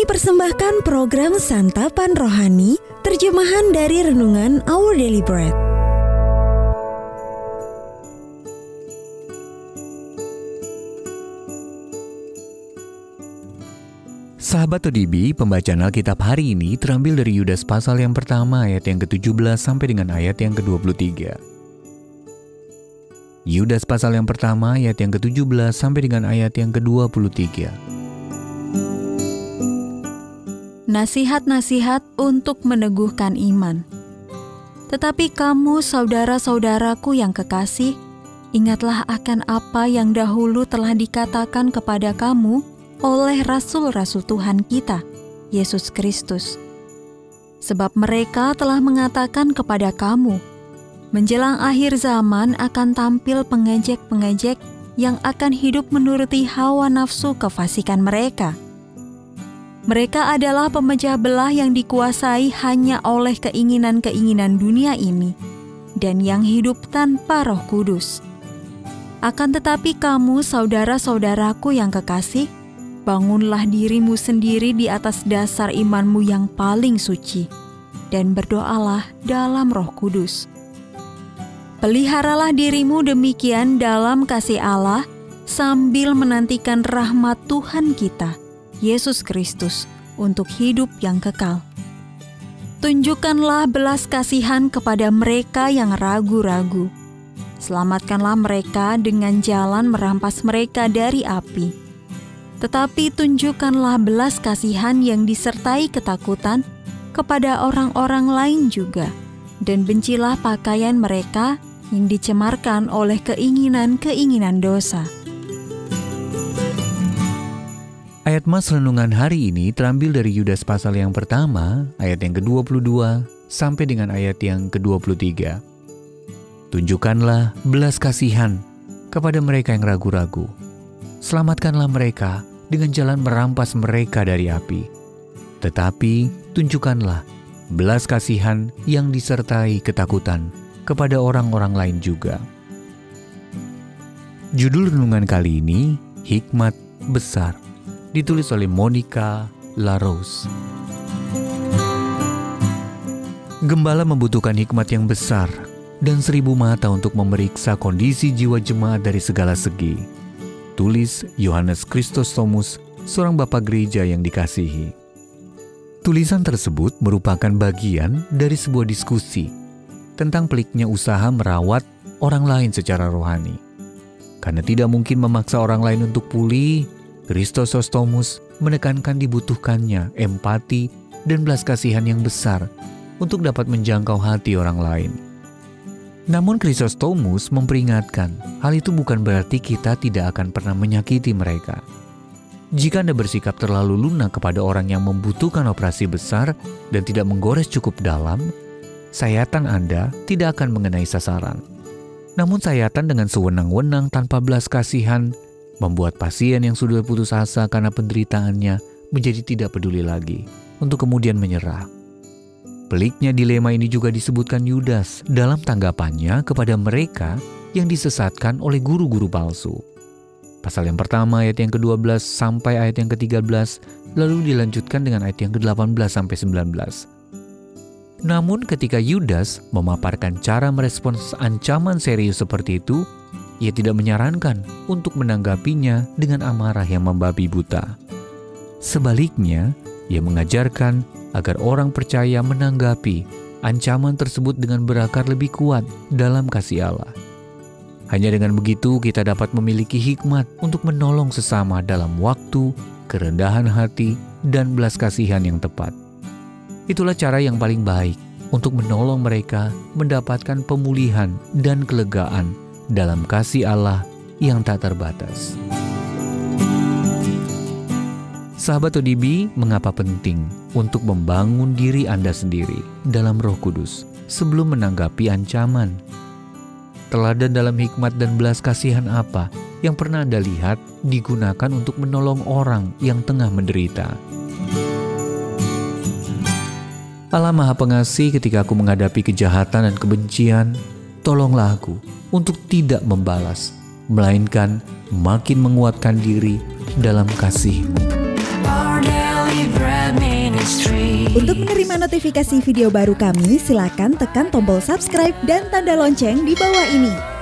Kami persembahkan program Santapan Rohani, terjemahan dari Renungan Our Daily Bread. Sahabat ODB, pembacaan Alkitab hari ini terambil dari Yudas pasal yang pertama ayat yang ke-17 sampai dengan ayat yang ke-23. Yudas pasal yang pertama ayat yang ke-17 sampai dengan ayat yang ke-23. Nasihat-nasihat untuk meneguhkan iman. Tetapi kamu saudara-saudaraku yang kekasih, ingatlah akan apa yang dahulu telah dikatakan kepada kamu oleh rasul-rasul Tuhan kita, Yesus Kristus. Sebab mereka telah mengatakan kepada kamu, menjelang akhir zaman akan tampil pengejek-pengejek yang akan hidup menuruti hawa nafsu kefasikan mereka. Mereka adalah pemecah belah yang dikuasai hanya oleh keinginan-keinginan dunia ini dan yang hidup tanpa roh kudus. Akan tetapi kamu saudara-saudaraku yang kekasih, bangunlah dirimu sendiri di atas dasar imanmu yang paling suci, dan berdoalah dalam roh kudus. Peliharalah dirimu demikian dalam kasih Allah, sambil menantikan rahmat Tuhan kita, Yesus Kristus, untuk hidup yang kekal. Tunjukkanlah belas kasihan kepada mereka yang ragu-ragu. Selamatkanlah mereka dengan jalan merampas mereka dari api tetapi tunjukkanlah belas kasihan yang disertai ketakutan kepada orang-orang lain juga, dan bencilah pakaian mereka yang dicemarkan oleh keinginan-keinginan dosa. Ayat Mas Renungan hari ini terambil dari Yudas pasal yang pertama, ayat yang ke-22 sampai dengan ayat yang ke-23. Tunjukkanlah belas kasihan kepada mereka yang ragu-ragu. Selamatkanlah mereka dengan jalan merampas mereka dari api. Tetapi tunjukkanlah belas kasihan yang disertai ketakutan kepada orang-orang lain juga. Judul renungan kali ini, Hikmat Besar, ditulis oleh Monica Larose. Gembala membutuhkan hikmat yang besar dan seribu mata untuk memeriksa kondisi jiwa jemaat dari segala segi Tulis Yohanes Kristostomus, seorang bapak gereja yang dikasihi. Tulisan tersebut merupakan bagian dari sebuah diskusi tentang peliknya usaha merawat orang lain secara rohani. Karena tidak mungkin memaksa orang lain untuk pulih, Kristostomus menekankan dibutuhkannya empati dan belas kasihan yang besar untuk dapat menjangkau hati orang lain. Namun Chrysostomus memperingatkan, hal itu bukan berarti kita tidak akan pernah menyakiti mereka. Jika Anda bersikap terlalu lunak kepada orang yang membutuhkan operasi besar dan tidak menggores cukup dalam, sayatan Anda tidak akan mengenai sasaran. Namun sayatan dengan sewenang-wenang tanpa belas kasihan membuat pasien yang sudah putus asa karena penderitaannya menjadi tidak peduli lagi untuk kemudian menyerah. Peliknya dilema ini juga disebutkan Yudas dalam tanggapannya kepada mereka yang disesatkan oleh guru-guru palsu. Pasal yang pertama ayat yang ke-12 sampai ayat yang ke-13 lalu dilanjutkan dengan ayat yang ke-18 sampai 19. Namun ketika Yudas memaparkan cara merespons ancaman serius seperti itu, ia tidak menyarankan untuk menanggapinya dengan amarah yang membabi buta. Sebaliknya, ia mengajarkan agar orang percaya menanggapi ancaman tersebut dengan berakar lebih kuat dalam kasih Allah. Hanya dengan begitu kita dapat memiliki hikmat untuk menolong sesama dalam waktu, kerendahan hati, dan belas kasihan yang tepat. Itulah cara yang paling baik untuk menolong mereka mendapatkan pemulihan dan kelegaan dalam kasih Allah yang tak terbatas. Sahabat ODB, mengapa penting untuk membangun diri Anda sendiri dalam roh kudus sebelum menanggapi ancaman? Teladan dalam hikmat dan belas kasihan apa yang pernah Anda lihat digunakan untuk menolong orang yang tengah menderita? Allah Maha Pengasih ketika aku menghadapi kejahatan dan kebencian, tolonglah aku untuk tidak membalas, melainkan makin menguatkan diri dalam kasih-Mu. Untuk menerima notifikasi video baru kami, silakan tekan tombol subscribe dan tanda lonceng di bawah ini.